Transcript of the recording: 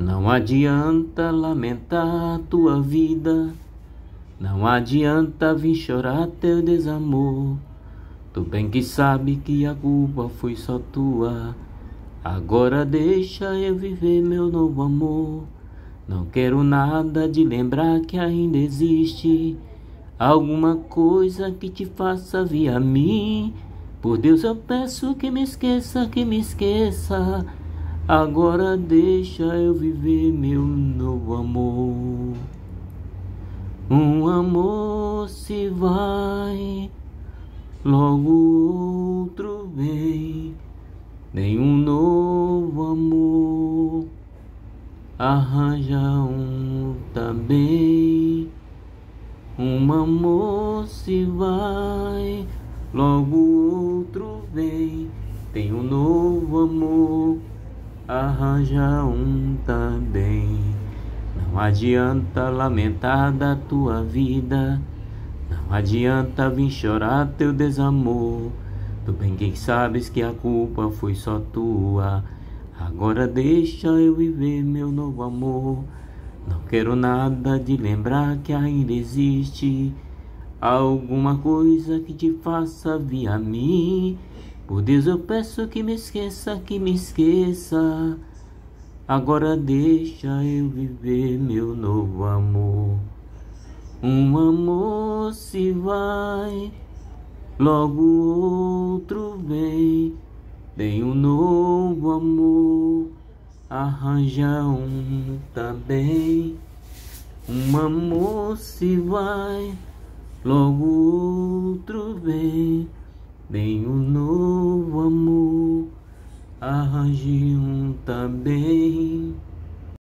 Não adianta lamentar tua vida, não adianta vir chorar teu desamor. Tu bem que sabe que a culpa foi só tua. Agora deixa eu viver meu novo amor. Não quero nada de lembrar que ainda existe alguma coisa que te faça vir a mim. Por Deus eu peço que me esqueça, que me esqueça. Agora deixa eu viver meu novo amor. Um amor se vai, logo outro vem. Nenhum novo amor arranja um também. Um amor se vai, logo outro vem. Tem um novo amor arranja um também. Não adianta lamentar da tua vida, não adianta vir chorar teu desamor. Tu bem que sabes que a culpa foi só tua. Agora deixa eu viver meu novo amor. Não quero nada de lembrar que ainda existe alguma coisa que te faça vir a mim. Por Deus eu peço que me esqueça, que me esqueça. Agora deixa eu viver meu novo amor. Um amor se vai, logo outro vem. Tem um novo amor, arranja um também. Um amor se vai, logo outro vem. Tem um novo arranje um também.